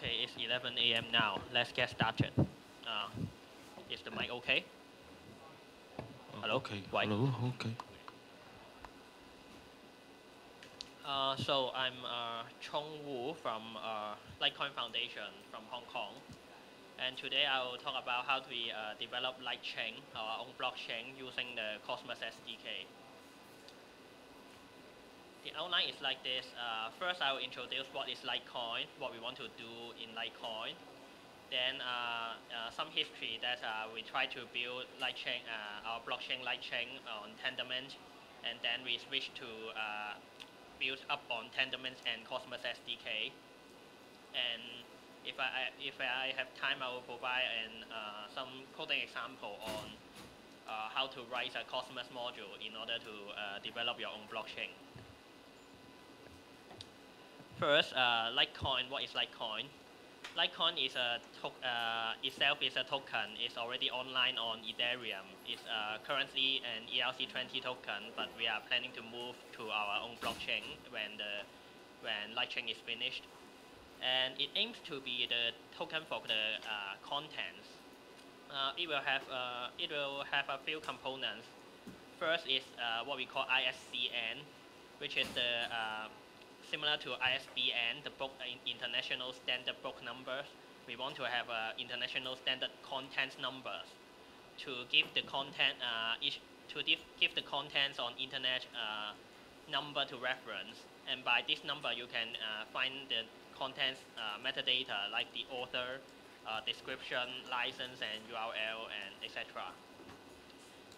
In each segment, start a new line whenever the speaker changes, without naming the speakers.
Okay, it's 11 a.m. now. Let's get started. Uh, is the mic okay? Hello?
Okay. Hello. Okay.
Uh, so I'm uh, Chong Wu from uh, LikeCoin Foundation from Hong Kong. And today I will talk about how we uh, develop LikeChain, our own blockchain, using the Cosmos SDK. The outline is like this. Uh, first, I will introduce what is LikeCoin, what we want to do in LikeCoin. Then uh, uh, some history that uh, we try to build LikeChain, uh, our blockchain LikeChain on Tendermint, and then we switch to uh, build up on Tendermint and Cosmos SDK. And if I, if I have time, I will provide an, some coding example on how to write a Cosmos module in order to develop your own blockchain. First, uh, LikeCoin. What is LikeCoin? LikeCoin is a uh, itself is a token. It's already online on Ethereum. It's uh, currently an ERC20 token, but we are planning to move to our own blockchain when the when LikeChain is finished. And it aims to be the token for the uh, contents. Uh, it will have uh, it will have a few components. First is what we call ISCN, which is the similar to ISBN, the book uh, international standard book numbers. We want to have uh, international standard contents numbers to give the content uh, each, to give, give the contents on internet uh, number to reference. And by this number, you can uh, find the contents uh, metadata like the author, description, license, and URL, and etc.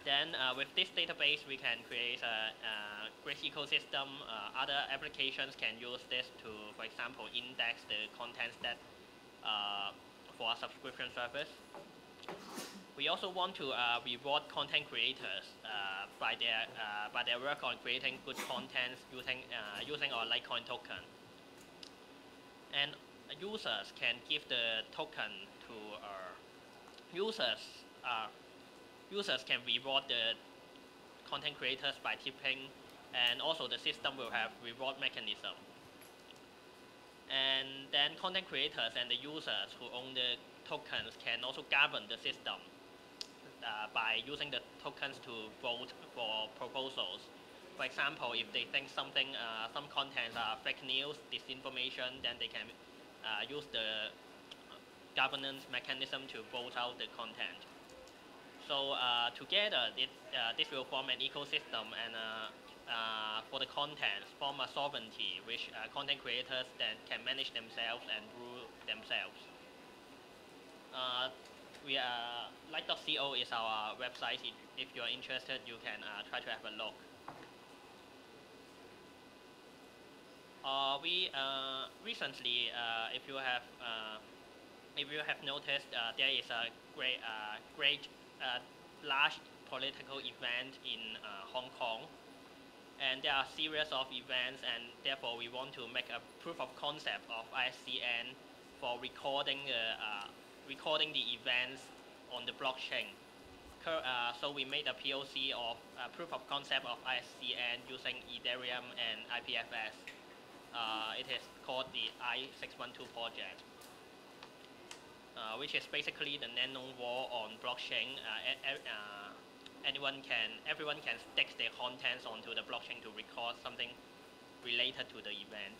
Then uh, with this database, we can create a, great ecosystem. Uh, other applications can use this to, for example, index the contents that uh, for a subscription service. We also want to uh, reward content creators uh, by their uh, by their work on creating good contents using using our LikeCoin token. And users can give the token to users users can reward the content creators by tipping and also the system will have reward mechanism. And then content creators and the users who own the tokens can also govern the system uh, by using the tokens to vote for proposals. For example, if they think something, uh, some contents are fake news, disinformation, then they can uh, use the governance mechanism to vote out the content. So uh, together, this, uh, this will form an ecosystem and uh, for the content, form a sovereignty which content creators then can manage themselves and rule themselves. we are like.co is our website. If you are interested, you can try to have a look. Uh, we uh, recently, uh, if you have if you have noticed, there is a great great large political event in uh, Hong Kong. And there are a series of events, and therefore we want to make a proof of concept of ISCN for recording the, uh, recording the events on the blockchain. Uh, so we made a POC of uh, proof of concept of ISCN using Ethereum and IPFS. Uh, it is called the I612 project uh, which is basically the nano wall on blockchain. Anyone can, everyone can stick their contents onto the blockchain to record something related to the event.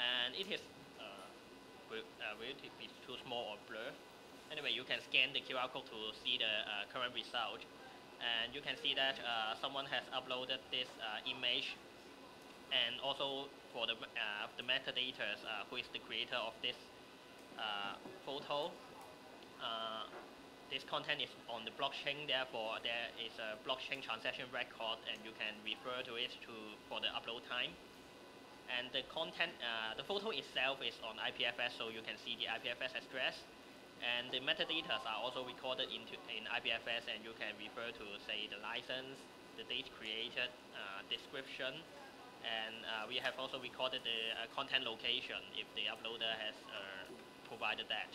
And it is uh, uh, be too small or blur? Anyway, you can scan the QR code to see the uh, current result. And you can see that uh, someone has uploaded this uh, image and also for the, uh, the metadata, who is the creator of this photo. This content is on the blockchain, therefore there is a blockchain transaction record and you can refer to it to for the upload time. And the content, uh, the photo itself is on IPFS, so you can see the IPFS address. And the metadata are also recorded into in IPFS, and you can refer to, say, the license, the date created, uh, description, and uh, we have also recorded the uh, content location if the uploader has uh, provided that.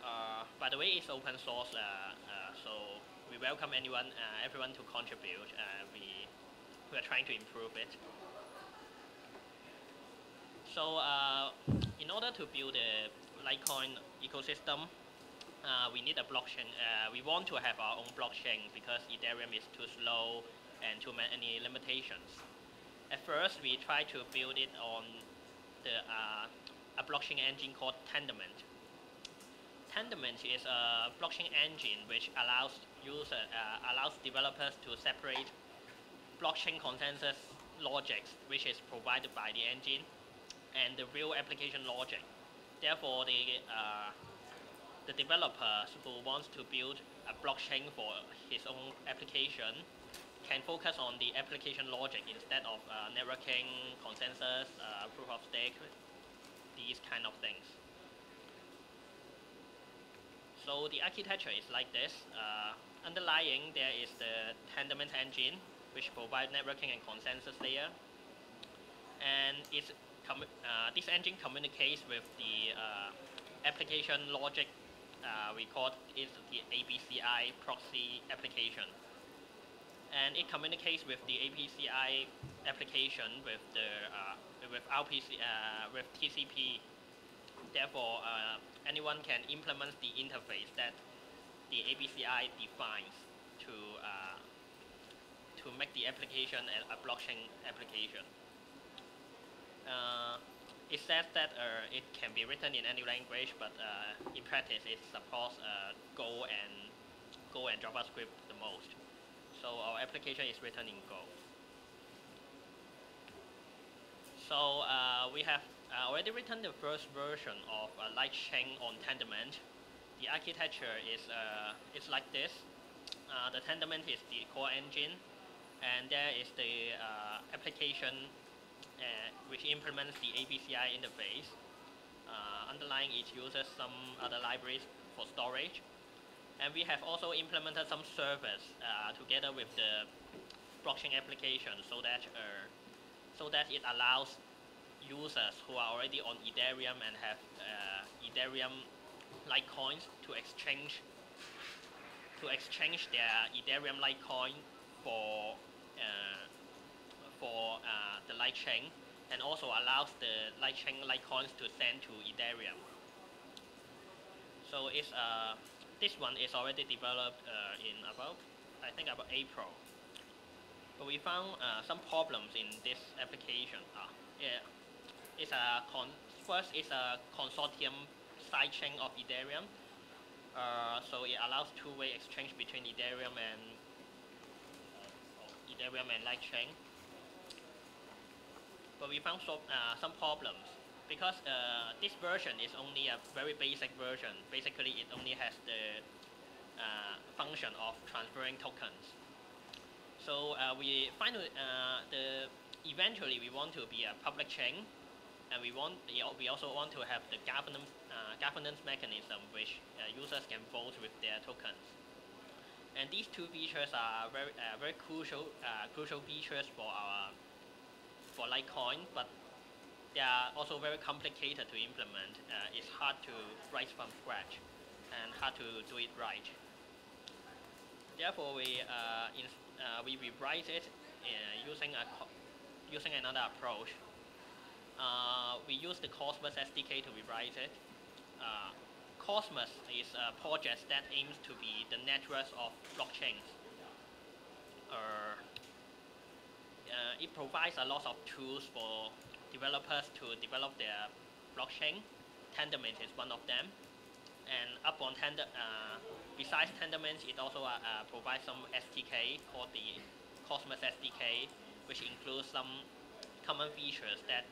Uh, by the way, it's open source, uh, uh, so we welcome anyone, everyone to contribute. We, we are trying to improve it. So in order to build a LikeCoin ecosystem, uh, we need a blockchain. Uh, we want to have our own blockchain because Ethereum is too slow and too many limitations. At first, we tried to build it on the uh, a blockchain engine called Tendermint. Tendermint is a blockchain engine which allows user uh, allows developers to separate blockchain consensus logics, which is provided by the engine, and the real application logic. Therefore, the uh, the developer who wants to build a blockchain for his own application can focus on the application logic instead of uh, networking, consensus, uh, proof of stake, these kind of things. So the architecture is like this. Uh, underlying there is the Tendermint engine, which provides networking and consensus layer. And it's uh, this engine communicates with the uh, application logic. Uh, we call it the ABCI proxy application. And it communicates with the ABCI application with the uh, with RPC uh, with TCP. Therefore, anyone can implement the interface that the ABCI defines to to make the application a blockchain application. Uh, it says that uh, it can be written in any language, but uh, in practice it supports uh, Go and Go and JavaScript the most. So our application is written in Go. So uh, we have uh, already written the first version of a LikeChain on Tendermint. The architecture is uh, it's like this. Uh, the Tendermint is the core engine, and there is the application uh, which implements the ABCI interface. Uh, underlying it uses some other libraries for storage. And we have also implemented some uh, together with the blockchain application so that so that it allows users who are already on Ethereum and have uh, Ethereum LikeCoins to exchange to exchange their Ethereum LikeCoin for uh, for uh, the LikeChain and also allows the LikeChain LikeCoins to send to Ethereum. So it's uh, this one is already developed uh, in about I think about April. But we found uh, some problems in this application. Uh, yeah, it's a con first it's a consortium sidechain of Ethereum. Uh, so it allows two-way exchange between Ethereum and uh, Ethereum and LikeChain but we found so, uh, some problems because uh, this version is only a very basic version. Basically, it only has the uh, function of transferring tokens. So uh, we finally, the eventually we want to be a public chain, and we want we also want to have the governance uh, governance mechanism which users can vote with their tokens. And these two features are very very crucial crucial features for our for LikeCoin, but they are also very complicated to implement. Uh, it's hard to write from scratch and hard to do it right. Therefore, we uh, in, uh, we rewrite it uh, using a using another approach. Uh, we use the Cosmos SDK to rewrite it. Uh, Cosmos is a project that aims to be the network of blockchains. Uh, uh, it provides a lot of tools for developers to develop their blockchain. Tendermint is one of them. And upon Tender, uh, besides Tendermint, it also uh provides some SDK called the Cosmos SDK, which includes some common features that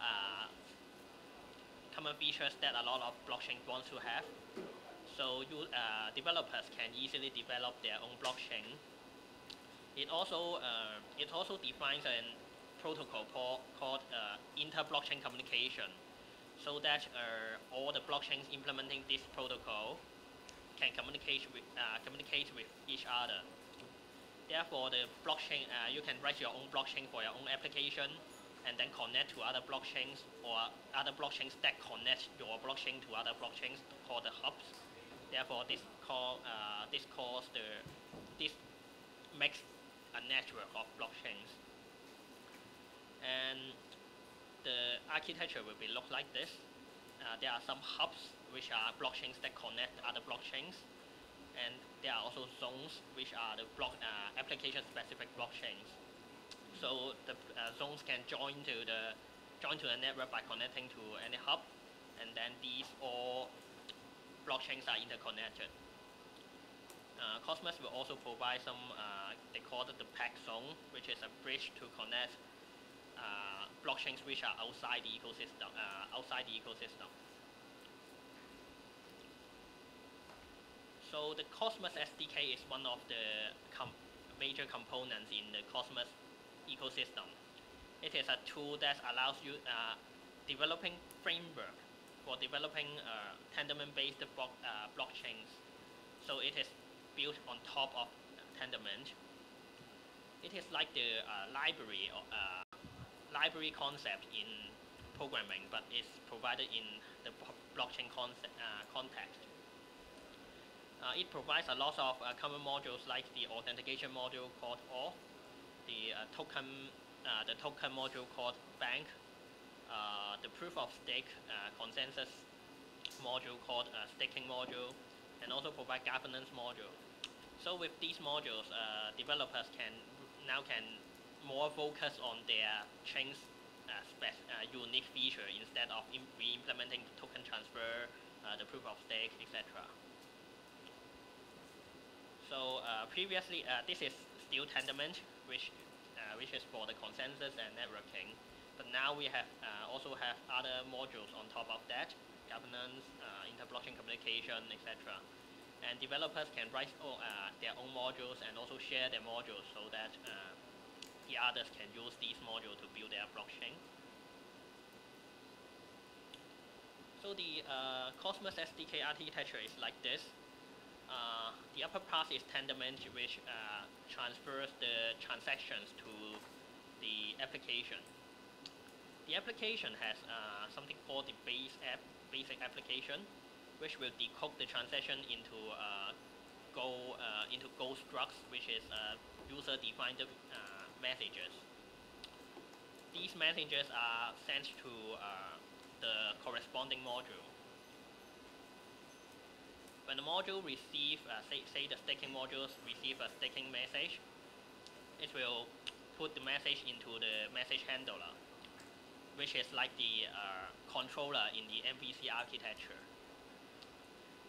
uh, common features that a lot of blockchains want to have. So you, uh, developers can easily develop their own blockchain it also uh, it also defines a protocol called, called uh, inter-blockchain communication, so that uh, all the blockchains implementing this protocol can communicate with uh, communicate with each other. Therefore, the blockchain uh, you can write your own blockchain for your own application, and then connect to other blockchains or other blockchains that connect your blockchain to other blockchains called the hubs. Therefore, this call uh, this calls the this makes a network of blockchains. And the architecture will be look like this. Uh, there are some hubs which are blockchains that connect other blockchains, and there are also zones which are the block uh, application-specific blockchains. So the uh, zones can join to the join to the network by connecting to any hub, and then these all blockchains are interconnected. Uh, Cosmos will also provide some, uh, they call it the peg zone, which is a bridge to connect uh, blockchains which are outside the ecosystem. Uh, outside the ecosystem. So the Cosmos SDK is one of the com major components in the Cosmos ecosystem. It is a tool that allows you uh, developing framework for developing uh, Tendermint-based block, uh, blockchains. So it is built on top of Tendermint. It is like the uh, library uh, library concept in programming, but it's provided in the blockchain concept, uh, context. Uh, it provides a lot of uh, common modules like the authentication module called auth, the uh, token, the token module called bank, the proof of stake consensus module called staking module, and also provide governance module. So with these modules, uh, developers can now can more focus on their chain's uh, uh, unique feature instead of re-implementing token transfer, uh, the proof of stake, etc. So uh, previously, uh, this is still Tendermint, which which is for the consensus and networking. But now we have also have other modules on top of that, governance, inter-blockchain communication, etc and developers can write oh, uh, their own modules and also share their modules so that uh, the others can use these modules to build their blockchain. So the uh, Cosmos SDK architecture is like this. Uh, the upper part is Tendermint, which uh, transfers the transactions to the application. The application has uh, something called the base app, basic application, which will decode the transaction into uh, Go uh, into Go structs, which is uh, user-defined uh, messages. These messages are sent to uh, the corresponding module. When the module receive, uh, say, say the staking modules receive a staking message, it will put the message into the message handler, which is like the controller in the MVC architecture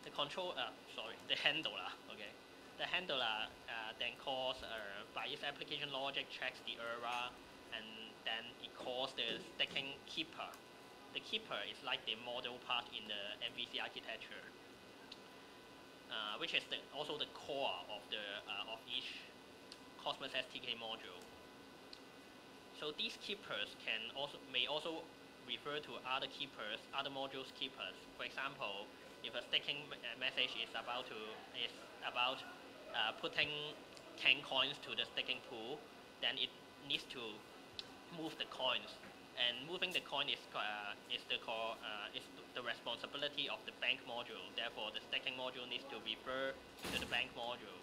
the control, uh, sorry, the handler, okay. The handler uh, then calls, uh, by its application logic, checks the error, and then it calls the staking keeper. The keeper is like the model part in the MVC architecture, uh, which is the, also the core of the uh, of each Cosmos SDK module. So these keepers can also may also refer to other keepers, other modules keepers. For example, if a staking uh, message is about to is about uh, putting 10 coins to the staking pool, then it needs to move the coins. And moving the coin is uh, is the call, uh, is the responsibility of the bank module. Therefore, the staking module needs to refer to the bank module.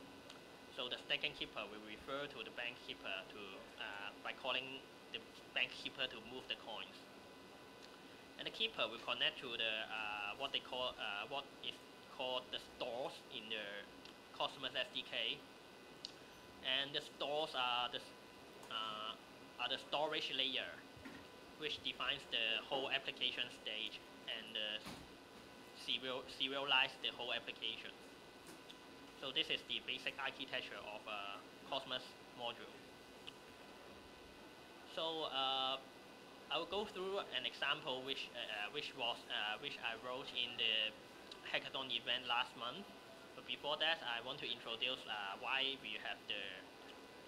So the staking keeper will refer to the bank keeper to uh, by calling the bank keeper to move the coins and the keeper will connect to the uh, what they call uh, what is called the stores in the Cosmos SDK and the stores are the uh, are the storage layer which defines the whole application stage and uh, serial serialize the whole application so this is the basic architecture of a Cosmos module so uh, I will go through an example which uh, uh, which was uh, which I wrote in the hackathon event last month. But before that, I want to introduce uh, why we have the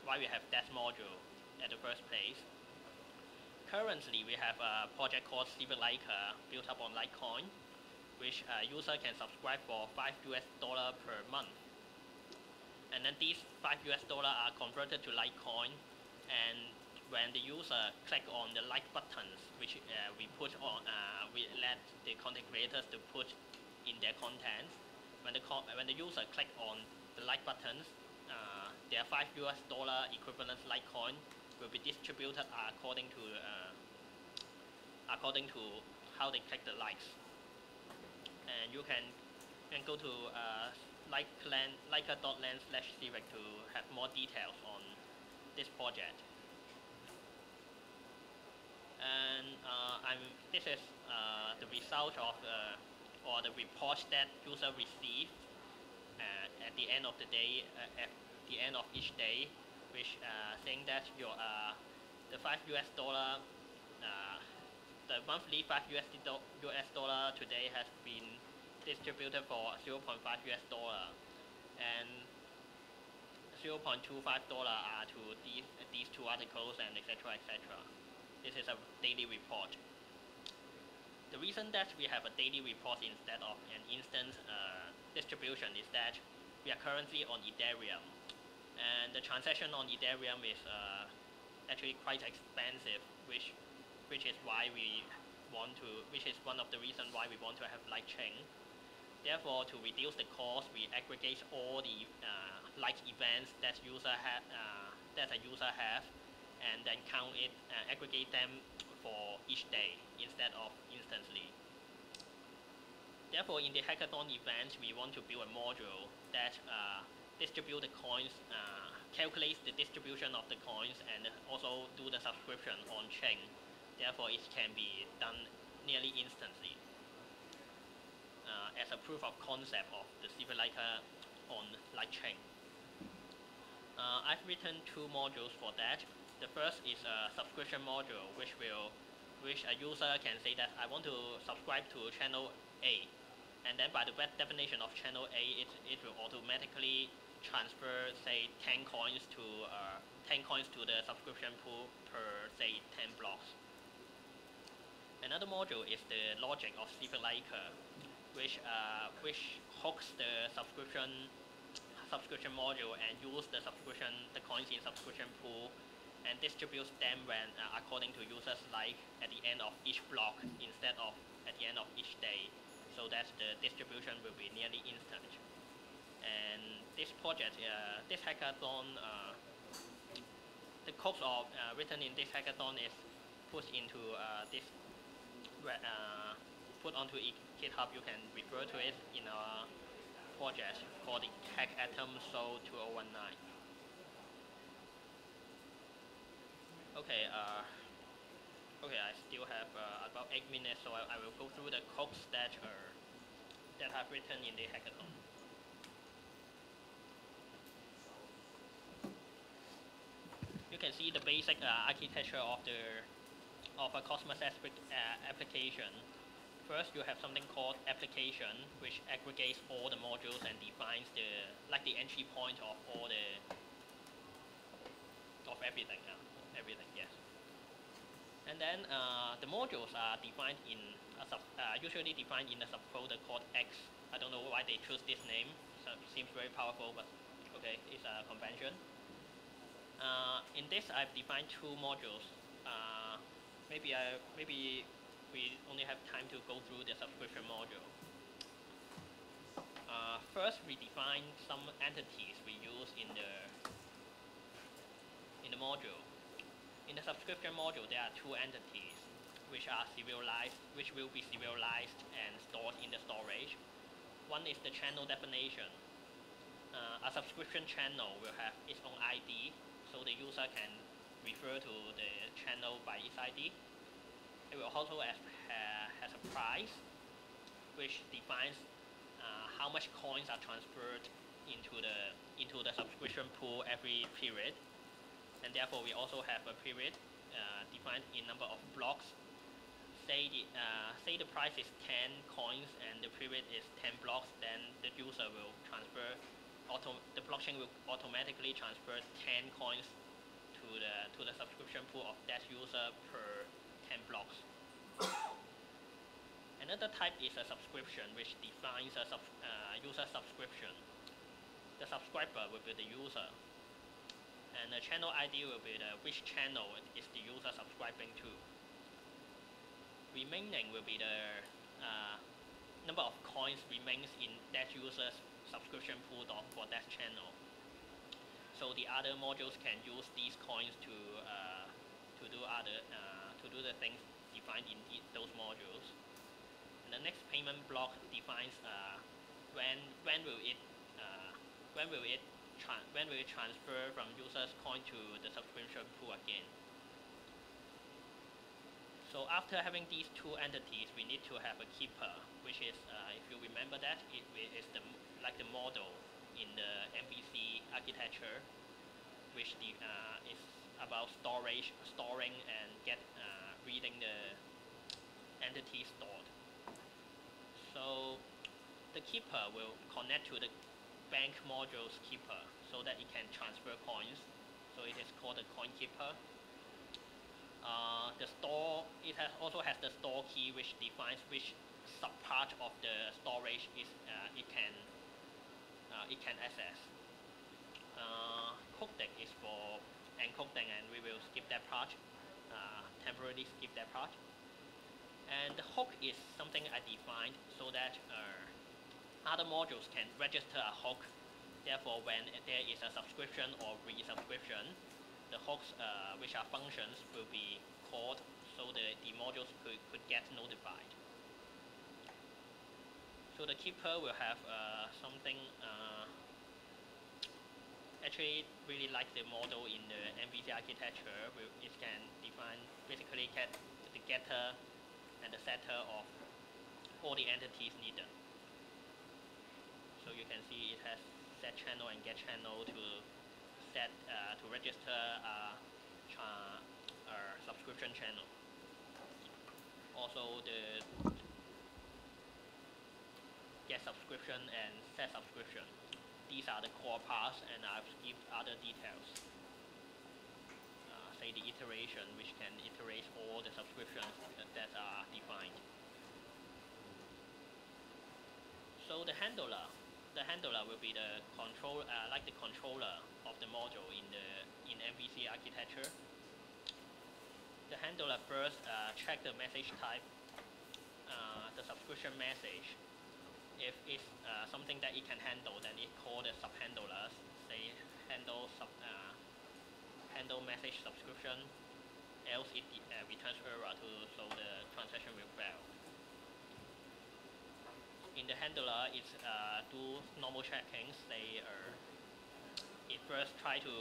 why we have that module at the first place. Currently, we have a project called Civic Liker built up on LikeCoin, which a user can subscribe for five US dollar per month. And then these five US dollar are converted to LikeCoin, and when the user click on the like buttons, which uh, we put on, uh, we let the content creators to put in their contents. When the when the user click on the like buttons, uh, their five US dollar equivalent LikeCoin will be distributed according to uh, according to how they click the likes. And you can can go to uh, likeland, liker.land slash civic to have more details on this project. And uh, I'm, this is uh, the result of uh, or the report that user received uh, at the end of the day, uh, at the end of each day, which uh, saying that your the 5 US dollar the monthly 5 USD do US dollar today has been distributed for 0.5 US dollar and 0.25 dollar are to these, these two articles and etc etc. This is a daily report. The reason that we have a daily report instead of an instant uh, distribution is that we are currently on Ethereum and the transaction on Ethereum is uh, actually quite expensive which which is why we want to which is one of the reasons why we want to have LikeChain Therefore, to reduce the cost, we aggregate all the uh, like events that user have uh, that a user have, and then count it, uh, aggregate them for each day instead of instantly. Therefore, in the hackathon event, we want to build a module that uh, distribute the coins, uh, calculates the distribution of the coins, and also do the subscription on chain. Therefore, it can be done nearly instantly uh, as a proof of concept of the Civic-Liker on LikeChain. Uh, I've written two modules for that. The first is a subscription module, which will, which a user can say that I want to subscribe to channel A, and then by the web definition of channel A, it, it will automatically transfer say 10 coins to uh, 10 coins to the subscription pool per say 10 blocks. Another module is the logic of Civic-Liker, which uh, which hooks the subscription subscription module and use the subscription the coins in subscription pool and distributes them when uh, according to users like at the end of each block instead of at the end of each day so that the distribution will be nearly instant and this project uh, this hackathon uh, the code of uh, written in this hackathon is put into uh, this uh, put onto GitHub, you can refer to it in a project called the Hack Atom Seoul 2019. Okay, uh, okay, I still have uh, about 8 minutes, so I, I, will go through the code that, uh, that I've written in the hackathon. You can see the basic uh, architecture of the of a Cosmos uh, application First, you have something called application, which aggregates all the modules and defines the like the entry point of all the of everything. Uh, everything, yes. And then uh, the modules are defined in a sub, uh, usually defined in a subfolder called X. I don't know why they choose this name. So it seems very powerful, but okay, it's a convention. Uh, in this, I've defined two modules. Uh, maybe I maybe we only have time to go through the subscription module. Uh, first, we define some entities we use in the in the module. In the subscription module, there are two entities which are serialized, which will be serialized and stored in the storage. One is the channel definition. Uh, a subscription channel will have its own ID, so the user can refer to the channel by its ID it will also uh, has a price which defines uh, how much coins are transferred into the into the subscription pool every period. And therefore we also have a period uh, defined in number of blocks. Say the uh, say the price is 10 coins and the period is 10 blocks then the user will transfer auto the blockchain will automatically transfer 10 coins to the to the subscription pool of that user per 10 blocks. Another type is a subscription, which defines a sub, uh, user subscription. The subscriber will be the user, and the channel ID will be the which channel is the user subscribing to. Remaining will be the uh, number of coins remains in that user's subscription pool for that channel. So the other modules can use these coins to uh, to do other uh, to do the things defined in those modules. And the next payment block defines uh, when when will it uh, when will it when will it transfer from user's coin to the subscription pool again. So after having these two entities, we need to have a keeper, which is, uh, if you remember that, it is the like the model in the MVC architecture, which the, uh, is about storage, storing and get uh, reading the entity stored. So the keeper will connect to the bank module's keeper so that it can transfer coins. So it is called the coin keeper. Uh, the store it has also has the store key which defines which subpart of the storage is uh, it can uh, it can access. Uh, codec is for encoding and we will skip that part, uh, temporarily skip that part. And the hook is something I defined so that uh, other modules can register a hook. Therefore, when there is a subscription or resubscription, the hooks, uh, which are functions, will be called so the, the modules could, could get notified. The keeper will have uh, something uh, actually really like the model in the MVC architecture. It can define basically get the getter and the setter of all the entities needed. So you can see it has set channel and get channel to set uh, to register a, a subscription channel. Also the get subscription and set subscription. These are the core parts and I've skipped other details. Uh, say the iteration which can iterate all the subscriptions that are defined. So the handler, the handler will be the control, uh, like the controller of the module in the in MVC architecture. The handler first uh, check the message type, uh, the subscription message. If it's uh, something that it can handle, then it call the subhandlers. They handle sub, uh, handle message subscription. Else it uh, returns error to so the transaction will fail in the handler, it uh, do normal checkings. They it first try to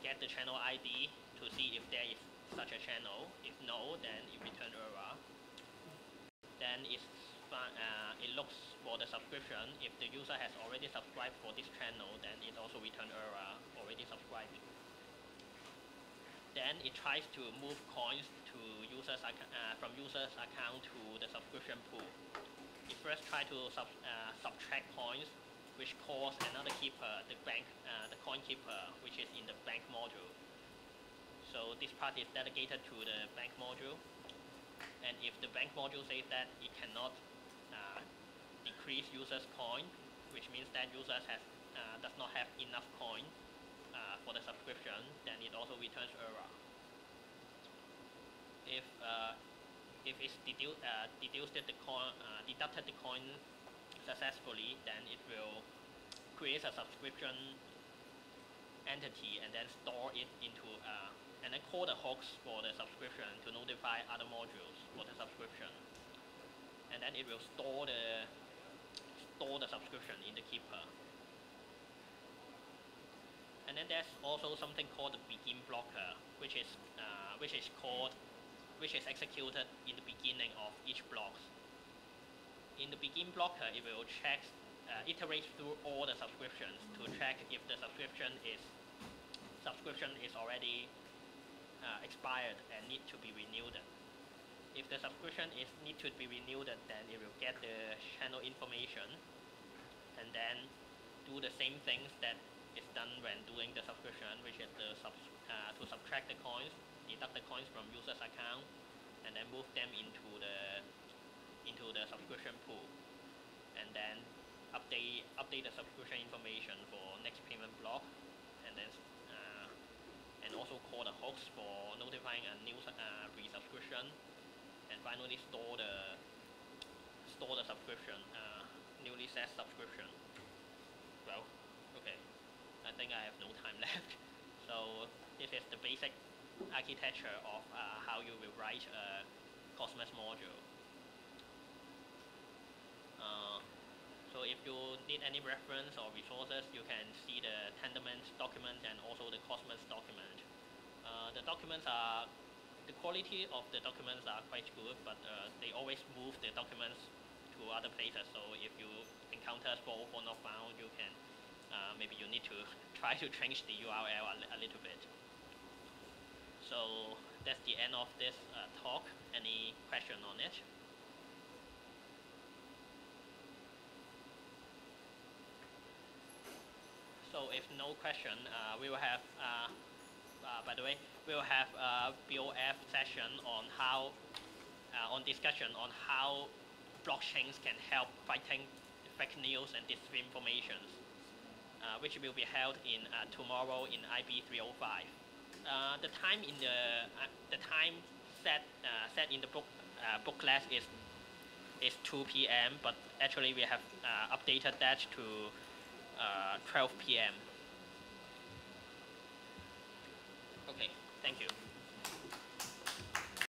get the channel ID to see if there is such a channel. If no, then it return error. Then it uh, it looks for the subscription. If the user has already subscribed for this channel, then it also return error already subscribed. Then it tries to move coins to users uh, from users account to the subscription pool it first try to sub, uh, subtract coins, which calls another keeper, the bank, uh, the coin keeper, which is in the bank module. So this part is delegated to the bank module. And if the bank module says that it cannot uh, decrease users' coin, which means that users has, uh, does not have enough coin uh, for the subscription, then it also returns error. If uh, if it's dedu uh, deduced the coin, uh, deducted the coin successfully, then it will create a subscription entity and then store it into uh, and then call the hooks for the subscription to notify other modules for the subscription. And then it will store the store the subscription in the keeper. And then there's also something called the begin blocker, which is uh, which is called which is executed in the beginning of each block. In the begin blocker, it will check, uh, iterate through all the subscriptions to check if the subscription is subscription is already uh, expired and need to be renewed. If the subscription is need to be renewed, then it will get the channel information. And then do the same things that is done when doing the subscription, which is the sub, uh, to subtract the coins deduct the coins from user's account and then move them into the into the subscription pool. And then update update the subscription information for next payment block and then uh, and also call the hooks for notifying a new uh, resubscription and finally store the store the subscription uh, newly set subscription well okay I think I have no time left so this is the basic architecture of uh, how you will write a Cosmos module. Uh, so if you need any reference or resources, you can see the Tendermint document and also the Cosmos document. Uh, the documents are, the quality of the documents are quite good, but uh, they always move the documents to other places. So if you encounter 404 not found, you can, uh, maybe you need to try to change the URL a, a little bit. So that's the end of this uh, talk. Any question on it? So if no question, uh, we will have, uh, uh, by the way, we will have a BOF session on how, uh, on discussion on how blockchains can help fighting fake news and disinformation, uh, which will be held in uh, tomorrow in IB 305. the time in the the time set set in the book book class is is 2 p.m. But actually, we have uh, updated that to uh, 12 p.m. Okay, Thank you.